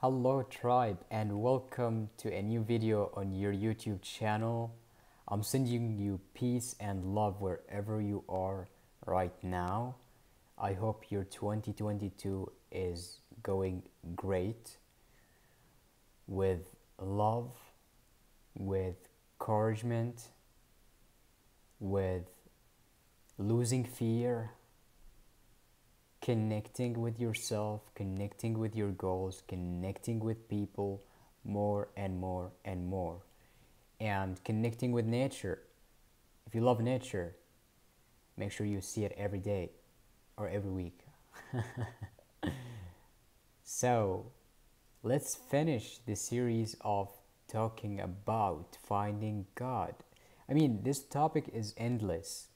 Hello tribe and welcome to a new video on your YouTube channel. I'm sending you peace and love wherever you are right now. I hope your 2022 is going great with love, with encouragement, with losing fear, connecting with yourself, connecting with your goals, connecting with people more and more and more, and connecting with nature. If you love nature, make sure you see it every day or every week. so, let's finish the series of talking about finding God. I mean, this topic is endless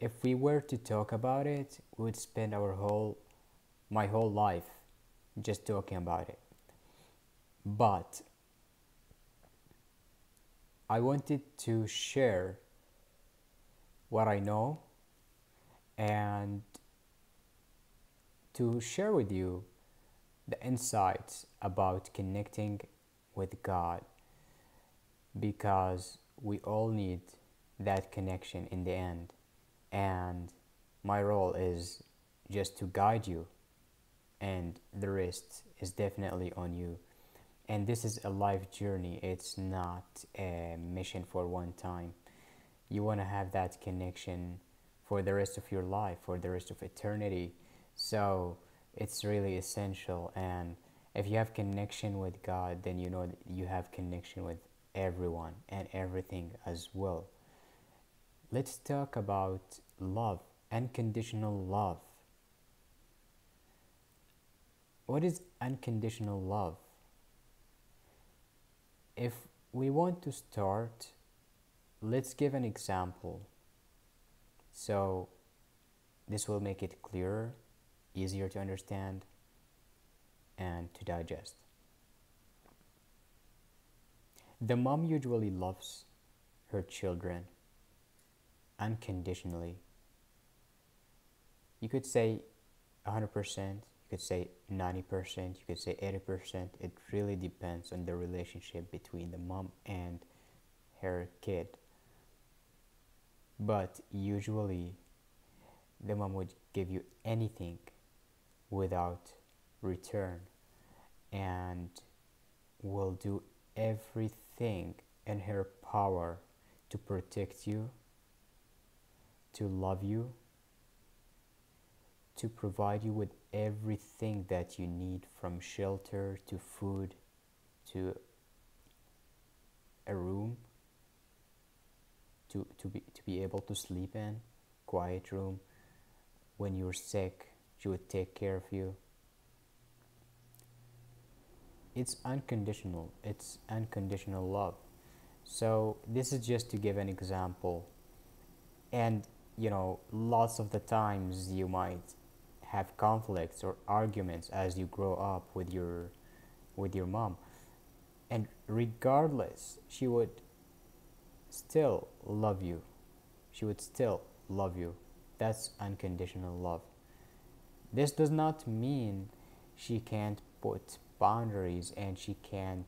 if we were to talk about it, we would spend our whole, my whole life just talking about it. But I wanted to share what I know and to share with you the insights about connecting with God because we all need that connection in the end and my role is just to guide you. And the rest is definitely on you. And this is a life journey. It's not a mission for one time. You want to have that connection for the rest of your life for the rest of eternity. So it's really essential. And if you have connection with god then you know you have connection with everyone and everything as well let's talk about love, unconditional love. What is unconditional love? If we want to start, let's give an example. So, this will make it clearer, easier to understand, and to digest. The mom usually loves her children unconditionally. You could say 100%, you could say 90%, you could say 80%. It really depends on the relationship between the mom and her kid. But usually, the mom would give you anything without return and will do everything in her power to protect you to love you, to provide you with everything that you need from shelter to food to a room to, to, be, to be able to sleep in, quiet room. When you're sick, she would take care of you. It's unconditional. It's unconditional love. So this is just to give an example. And you know, lots of the times you might have conflicts or arguments as you grow up with your with your mom. And regardless, she would still love you. She would still love you. That's unconditional love. This does not mean she can't put boundaries and she can't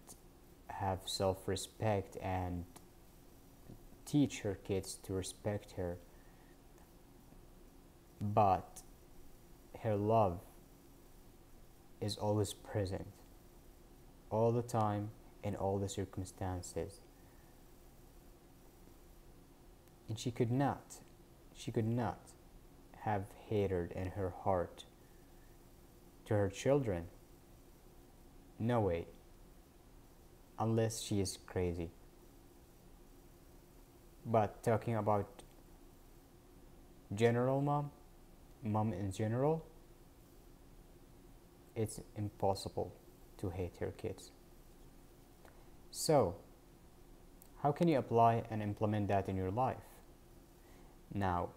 have self respect and teach her kids to respect her but her love is always present, all the time, in all the circumstances. And she could not, she could not have hatred in her heart to her children. No way. Unless she is crazy. But talking about general mom, mom in general, it's impossible to hate your kids. So, how can you apply and implement that in your life? Now,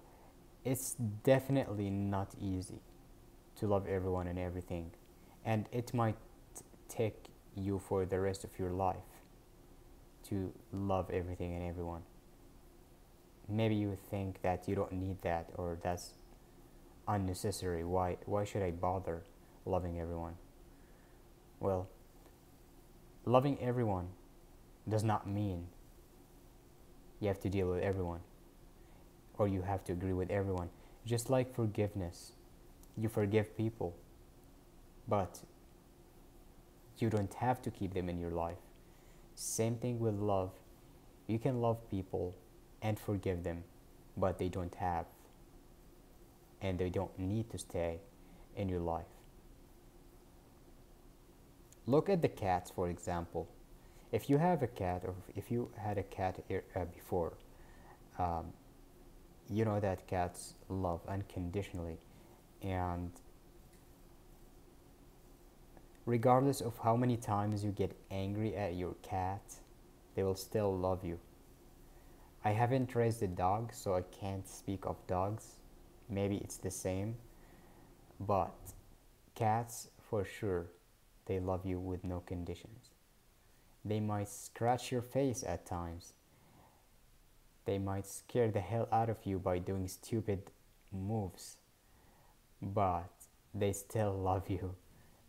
it's definitely not easy to love everyone and everything, and it might take you for the rest of your life to love everything and everyone. Maybe you think that you don't need that or that's unnecessary. Why, why should I bother loving everyone? Well, loving everyone does not mean you have to deal with everyone or you have to agree with everyone. Just like forgiveness, you forgive people, but you don't have to keep them in your life. Same thing with love. You can love people and forgive them, but they don't have and they don't need to stay in your life. Look at the cats, for example. If you have a cat, or if you had a cat uh, before, um, you know that cats love unconditionally, and regardless of how many times you get angry at your cat, they will still love you. I haven't raised a dog, so I can't speak of dogs. Maybe it's the same, but cats for sure they love you with no conditions. They might scratch your face at times. They might scare the hell out of you by doing stupid moves. But they still love you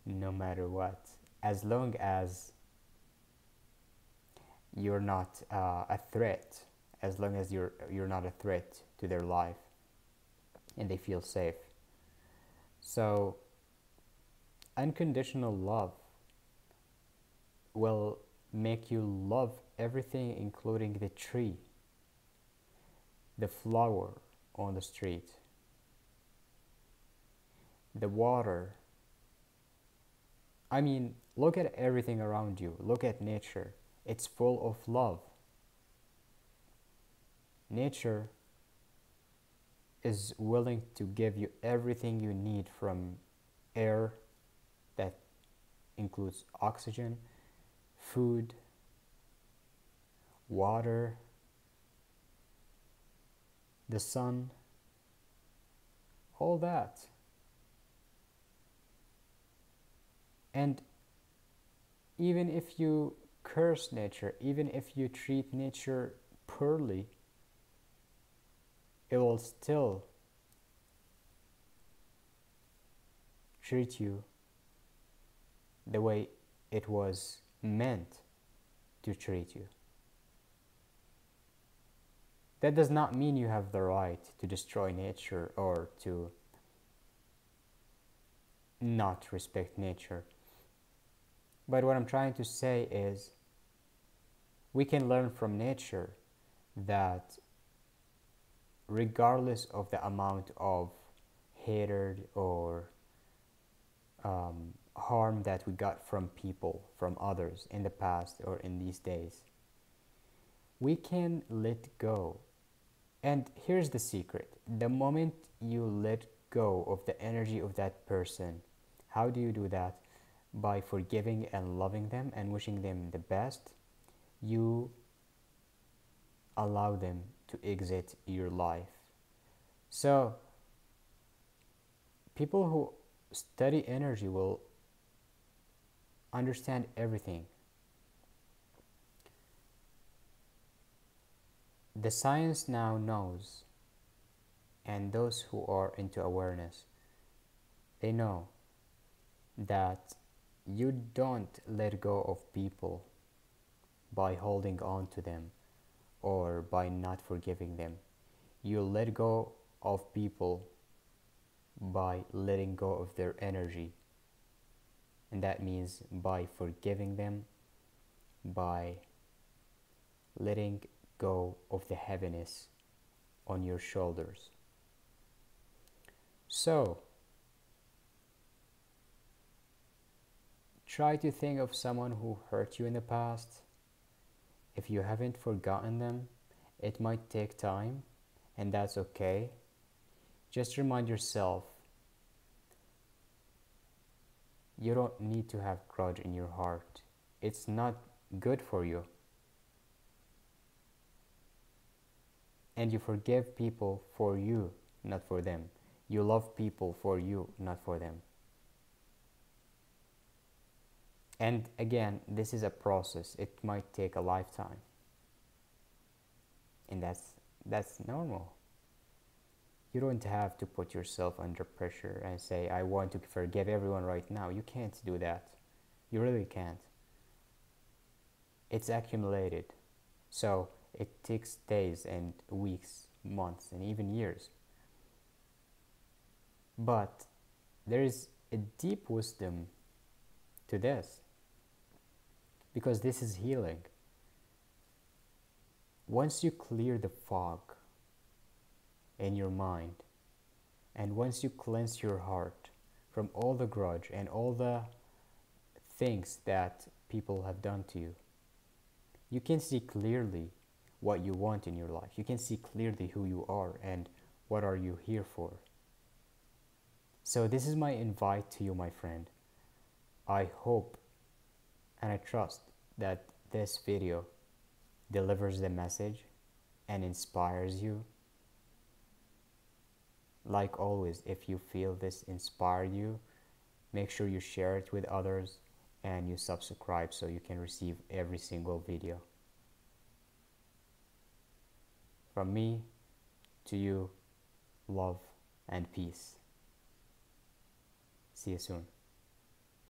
no matter what. As long as you're not uh, a threat, as long as you're, you're not a threat to their life and they feel safe. So unconditional love will make you love everything, including the tree, the flower on the street, the water. I mean, look at everything around you, look at nature. It's full of love. Nature is willing to give you everything you need from air that includes oxygen, food, water, the sun, all that. And even if you curse nature, even if you treat nature poorly, it will still treat you the way it was meant to treat you. That does not mean you have the right to destroy nature or to not respect nature. But what I'm trying to say is we can learn from nature that regardless of the amount of hatred or um, harm that we got from people, from others in the past or in these days, we can let go. And here's the secret the moment you let go of the energy of that person, how do you do that? By forgiving and loving them and wishing them the best, you allow them to exit your life. So, people who study energy will understand everything. The science now knows, and those who are into awareness, they know that you don't let go of people by holding on to them or by not forgiving them. You let go of people by letting go of their energy and that means by forgiving them, by letting go of the heaviness on your shoulders. So, try to think of someone who hurt you in the past. If you haven't forgotten them, it might take time, and that's okay. Just remind yourself you don't need to have grudge in your heart. It's not good for you. And you forgive people for you, not for them. You love people for you, not for them. And again, this is a process. It might take a lifetime. And that's that's normal. You don't have to put yourself under pressure and say, I want to forgive everyone right now. You can't do that. You really can't. it's accumulated. So it takes days and weeks, months, and even years. But there is a deep wisdom to this because this is healing. Once you clear the fog in your mind, and once you cleanse your heart from all the grudge and all the things that people have done to you, you can see clearly what you want in your life. You can see clearly who you are and what are you here for. So this is my invite to you, my friend. I hope and I trust that this video delivers the message and inspires you. Like always, if you feel this inspire you, make sure you share it with others and you subscribe so you can receive every single video. From me to you, love and peace. See you soon.